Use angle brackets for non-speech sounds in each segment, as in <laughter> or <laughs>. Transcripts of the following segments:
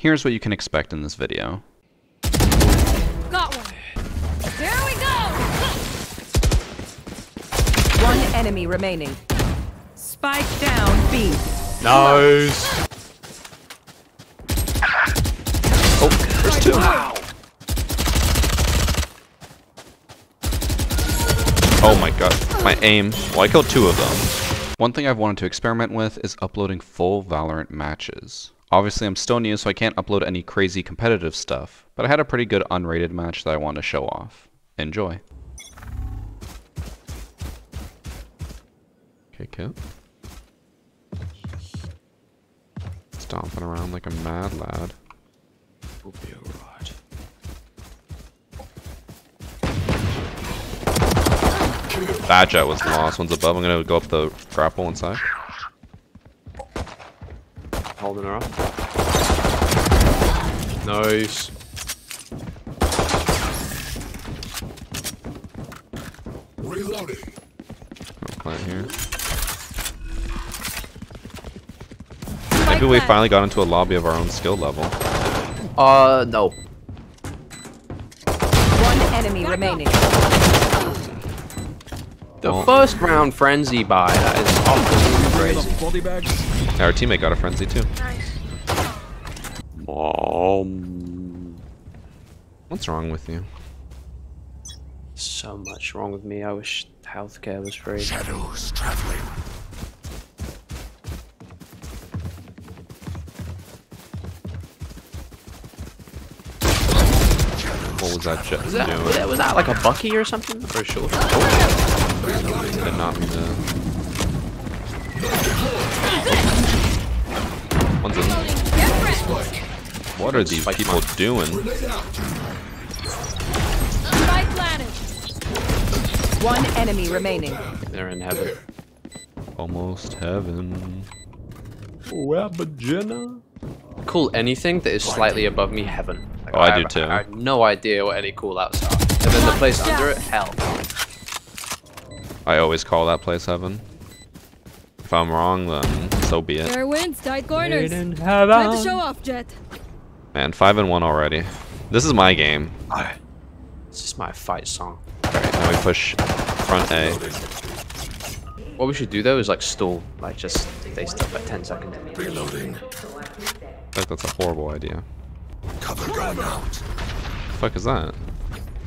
Here's what you can expect in this video. Got one. There we go. One enemy remaining. Spike down B. Nice. Oh, there's two. Oh my god, my aim. Well, I killed two of them. One thing I've wanted to experiment with is uploading full Valorant matches. Obviously I'm still new so I can't upload any crazy competitive stuff, but I had a pretty good unrated match that I want to show off. Enjoy. Okay, kid. Stomping around like a mad lad. Will be alright. That Jett was lost. One's above. I'm gonna go up the grapple inside. Holding her up. Nice. Reloading. Oh, plant here. Maybe we finally got into a lobby of our own skill level. Uh, no. One enemy remaining. The Well- first round frenzy buy, that is absolutely crazy. Body bags. Yeah, our teammate got a frenzy too. Mom. What's wrong with you? So much wrong with me. I wish healthcare was free. Shadows traveling. What was that Jett Was that, doing? was that, was that like a Bucky or something? Or a short? Did not mean to. What are these Spike people doing? One enemy remaining. They're in heaven. Almost heaven. Call anything that is slightly above me heaven. Like, Oh, I do have- too. I have no idea what any call outs are. And then the place under it, hell. I always call that place heaven. If I'm wrong, then so be it. Fair winds, tight corners. in Time to show off, Jett. Man, five and one already. This is my game. This is my fight song. Alright, now we push front A. What we should do though is like stall, like just stay still for 10 seconds. Reloading. I think that's a horrible idea. Cover going out. The fuck is that?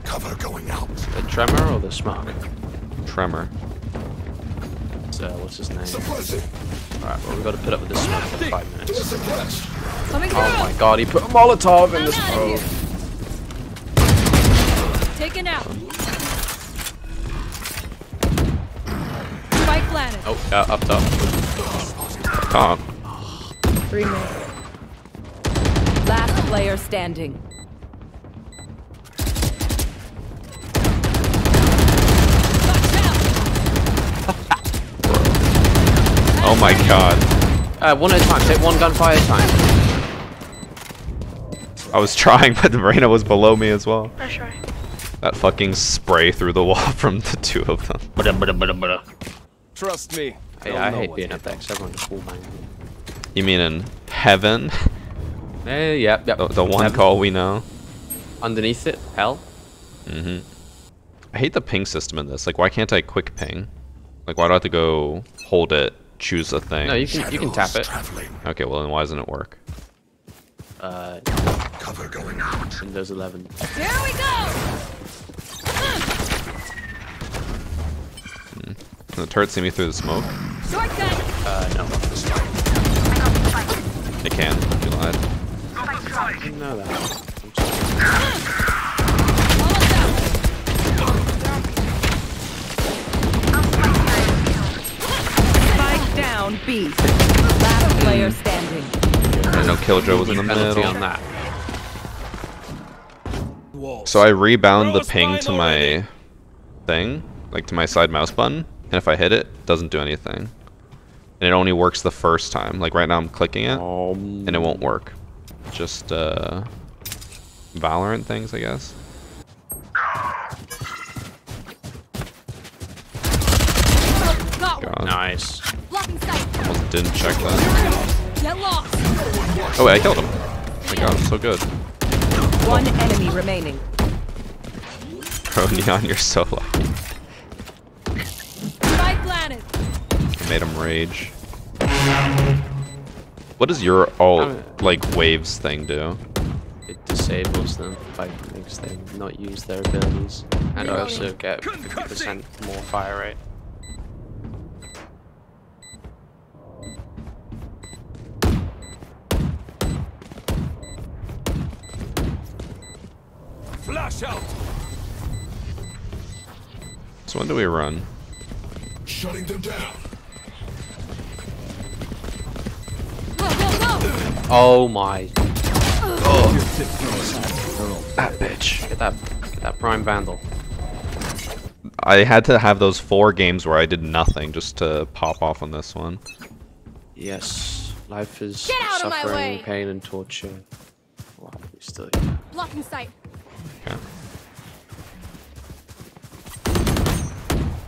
Cover going out. The tremor or the smoke? Tremor. So what's his name? Alright, well we gotta put up with this smoke for 5 minutes. Coming. Oh my god, he put a Molotov in this out bro. of here. Taken out. Spike planted. Oh, yeah, up top. Top. Three minutes. Last player standing. Oh my god. Uh, one at a time, take one gunfire at a time. I was trying, <laughs> but the Reyna was below me as well. Nice try. That fucking spray through the wall <laughs> from the two of them. Trust me. Hey, I hate being up there because everyone just wall bang. You mean in heaven? Hey, yep, yep. The, the one Heaven. call we know? Underneath it, hell. Mm-hmm. I hate the ping system in this. Like, why can't I quick ping? Like, why do I have to go hold it, choose a thing? No, you can you can tap it. Traveling. Okay, well then why doesn't it work? Uh, Cover going out. Windows 11. There we go. Can the turret see me through the smoke? Shortcut. Uh, no. It can. You lied. I didn't that. Killjoy was in the middle. on that. So I rebound the ping to my thing, like to my side mouse button, and if I hit it, it doesn't do anything. And it only works the first time. Like right now I'm clicking it, Um, and it won't work. Just uh, Valorant things, I guess. Got. God, nice. Almost didn't check that. Get lost. Oh wait, I killed him. Oh my god, I'm so good. One enemy remaining. Bro, <laughs> Neon, you're so lucky. Spike planted. I made him rage. What does your alt, like, waves thing do? It disables them, like makes them not use their abilities, and I also get 50% more fire rate. Flash out. So when do we run? Shutting them down. Go, go, go. Oh my! Oh. That bitch. Get that, get that prime vandal. I had to have those four games where I did nothing just to pop off on this one. Yes, life is Get out of my suffering, pain, and torture. Wow, we still here. Blocking sight.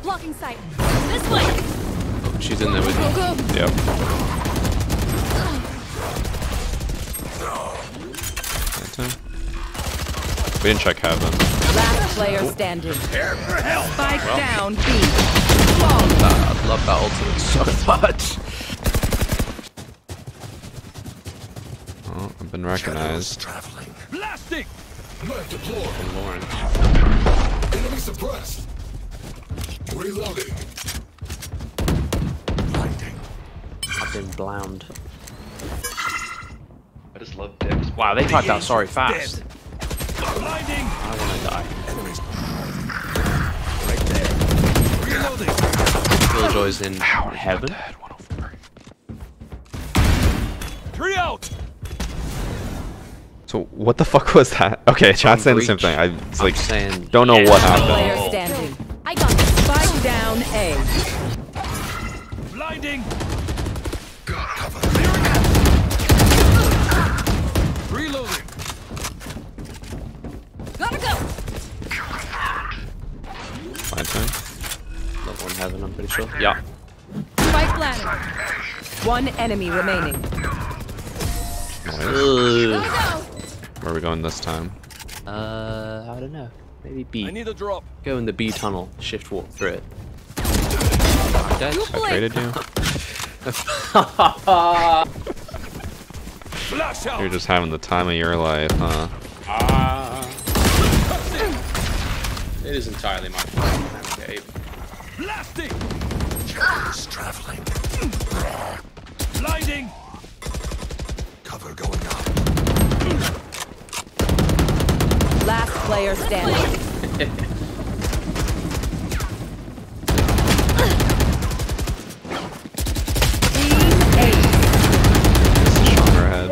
Blocking sight. This way. Oh, she's in there with Go, me. go. Yep. That's. We didn't check heaven. Last player standing. Spike down B. That, I love that ultimate so <laughs> much. Oh, I've been recognized. traveling. Blasting! Knife. Lauren. Enemy suppressed. Reloading. Blinding. I've been blound. I just love dicks. Wow, they typed out sorry fast. Blinding! I wanna die. Enemies. Reloading! Killjoy's in heaven. Dead, Three out! So what the fuck was that? Okay, chat's saying the same thing. I it's like saying don't know what Player happened. Pretty sure. Yeah. Spike planted. One enemy remaining. Nice. Go, go. Where are we going this time? Uh, I don't know. Maybe I B. need a drop. Go in the B tunnel. Shift walk through it. I'm dead. You I traded you. You're just having the time of your life, huh? It is entirely my fault. Okay. Shadows traveling. Blinding! Cover going out. Last player standing. Eight. This is stronger ahead.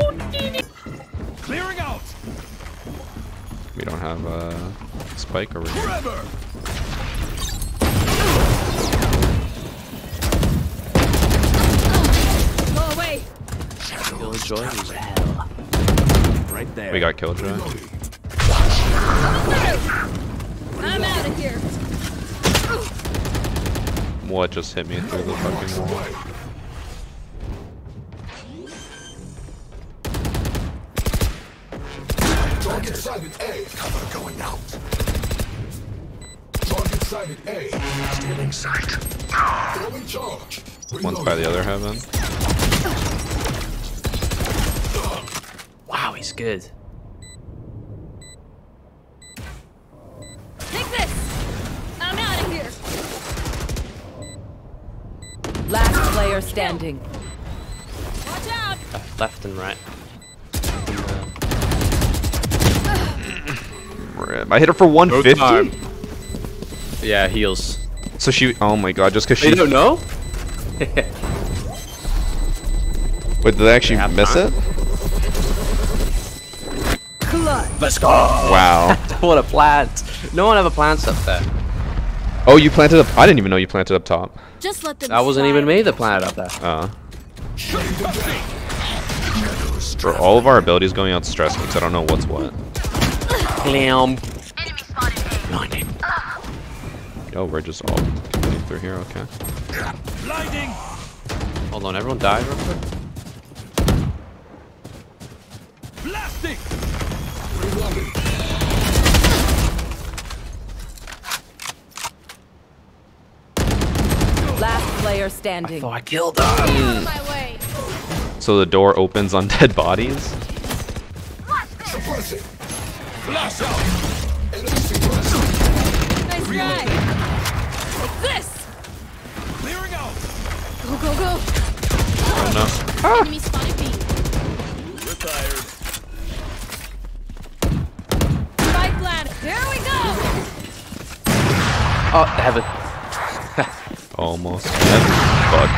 Clearing out! We don't have a spike over here. Forever! Killjoy is hell. Right there. We got Killjoy. Reloading. I'm out of here. What just hit me through the fucking wall? Away. Target sighted A. Cover going out. Target sighted A. Stealing sight. Throwing charge. One's by the other heaven. Wow, he's good. Take this. I'm out of here. Last player standing. Watch out. Left, left and right. I hit her for 150. Yeah, heals. So she. Oh my god! Just because she- oh, You she. don't know? Wait, did they actually miss time. it? Let's go! Wow. <laughs> what a plant! No one ever plants up there. Oh, you planted up. I didn't even know you planted up top. Just let them. That wasn't even me that planted up there. Uh. For all of our abilities going out to stress me, 'cause I don't know what's what. Clam. Enemy spotted. Yo, we're just all getting through here. Okay. Blinding! Hold on, everyone died real quick. Blasting! Reloading. Last player standing. I killed her. Out of my way. So the door opens on <laughs> dead bodies? Suppressing. Flash out! Enemy suppressed. Nice try. Like this. Clearing out! Go, go, go. Oh no. Enemy spotted B. Retired. Spike lad. Here we go. Oh, heaven. <laughs> Almost. dead. Fuck.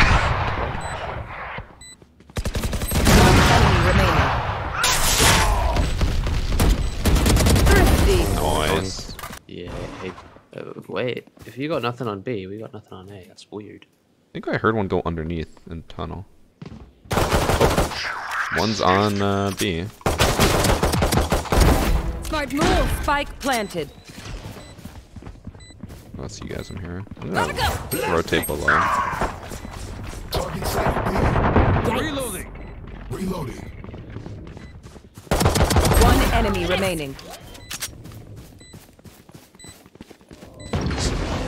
One enemy remaining. Thrifty. Noise. Yeah. Hey, uh, wait. If you got nothing on B, we got nothing on A. That's weird. I think I heard one go underneath in tunnel. One's on uh, B. Smart move. Spike planted. I'll see you guys I'm hearing. I'm Gotta go. rotate below. Target sighted Reloading! B. Reloading. One enemy remaining.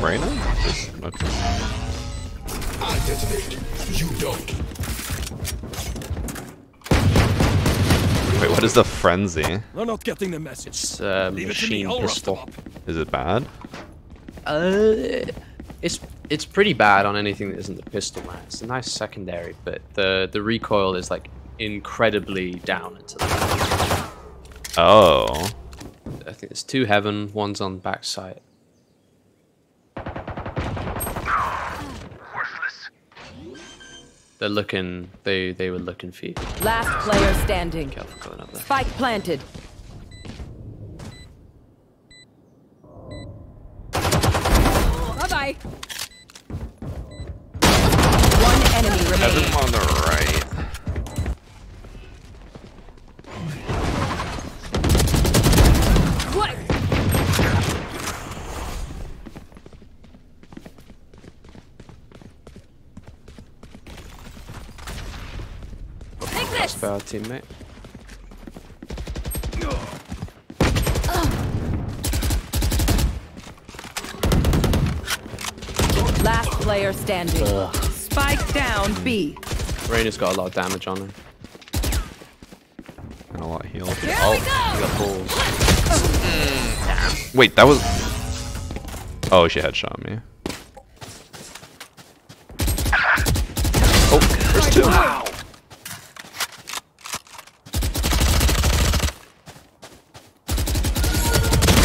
Reyna? Just. I detonate. You don't. <laughs> Wait, what is the frenzy? They're not getting the message. It's uh, Leave it to me, machine I'll rough them pistol. Is it bad? Uh, it's it's pretty bad on anything that isn't the pistol man. It's a nice secondary, but the the recoil is like incredibly down into the. Oh. I think it's two heaven, one's on back They're looking. They they were looking for you. Last player standing. Careful going up there. Spike planted. Bye bye. Take this. For our teammate. Last player standing. Spike down B. Reyna's got a lot of damage on her. And a lot healed. Here Oh, we You go. got balls. wait, that was. Oh, she headshot me.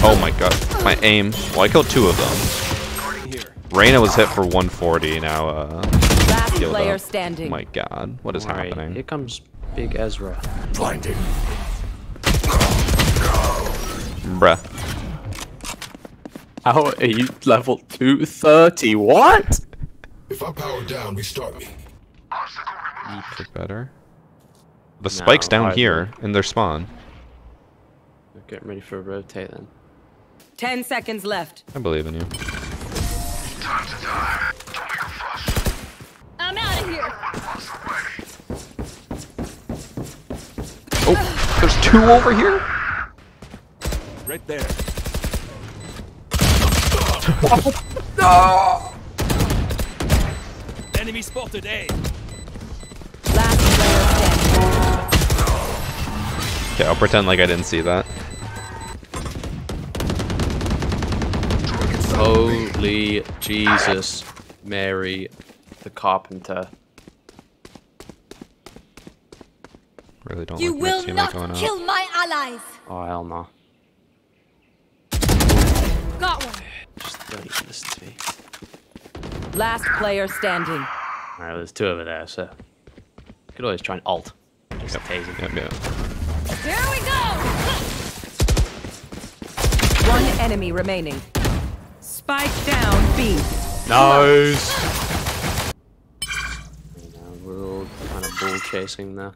Oh my god, my aim. Well, I killed two of them. Here. Reyna was hit for 140. Now, uh, Last player up. standing. my god, what is Alright, happening? Here comes Big Ezra. Blinding. Bruh. How are you level 230? What? If I power down, restart me. Look better. The spike's down hardly. here in their spawn. We're getting ready for a rotate then. Ten seconds left. I believe in you. I'm out of here. Oh, there's two over here? Right there. <laughs> Enemy spotted A. Last player standing. Okay, I'll pretend like I didn't see that. Holy Jesus, Mary, the carpenter. Really don't You like my will teammate not going out. kill my allies. Oh hell no. Got one. Just don't even listen to me. Last player standing. Alright, there's two over there, so you could always try and alt. Just tase him. Yep, yep. Here we go. One enemy remaining. Spike down B. Nice! You know, we're all kind of ball chasing there.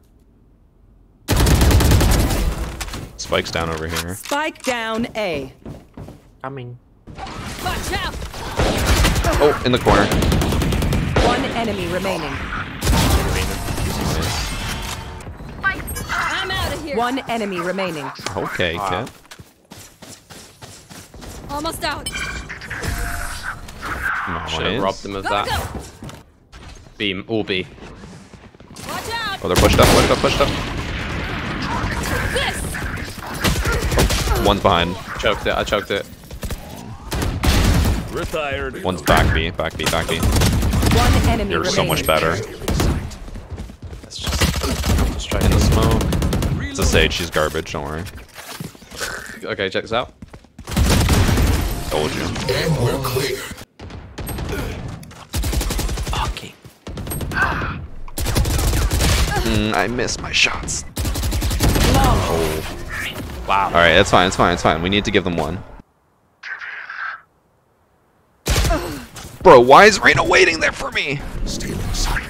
Spike's down over here. Spike down A. Coming. Watch out. Oh, in the corner. One enemy remaining. I'm I'm out of here. One enemy remaining. Okay, Wow. Kit. Almost out. Should have robbed them of Gotta that. go. Beam, all B. Watch out. Oh, they're pushed up, pushed up, pushed up. This. One's behind. Choked it, I choked it. Retired. One's back B, back B, back B. One enemy You're remaining. so much better. Let's just, just try In the this. smoke. It's a Sage, she's garbage, don't worry. Okay, check this out. Told you. And we're clear. Mm, I missed my shots. Wow. Alright, that's fine, it's fine, it's fine. We need to give them one. Bro, why is Reyna waiting there for me? Stealing sight.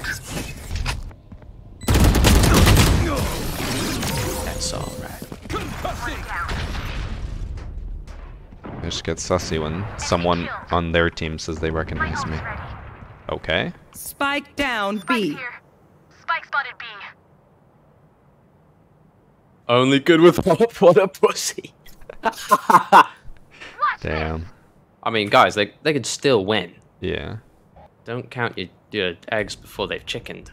That's alright. I just get sussy when someone on their team says they recognize me. Okay. Spike down B. Here. Spike spotted B. Only good with pop. <laughs> What a pussy. <laughs> Damn. I mean, guys, they they could still win. Yeah. Don't count your, your eggs before they've chickened.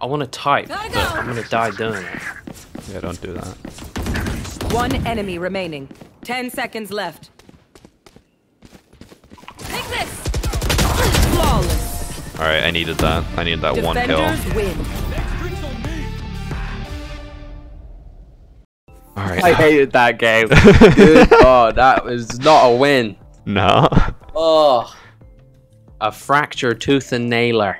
I want to type, Gotta but. I'm gonna die doing it. Yeah, don't do that. One enemy remaining. Ten seconds left. Take this. Flawless. Alright, I needed that. I needed that one kill. Defenders win. Alright. I hated that game. <laughs> Good oh, God, that was not a win. no. Oh, a fractured tooth and nailer.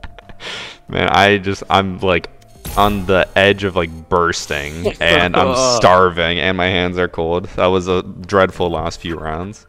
<laughs> Man, I just I'm like on the edge of like bursting and I'm <laughs> starving and my hands are cold. That was a dreadful last few rounds.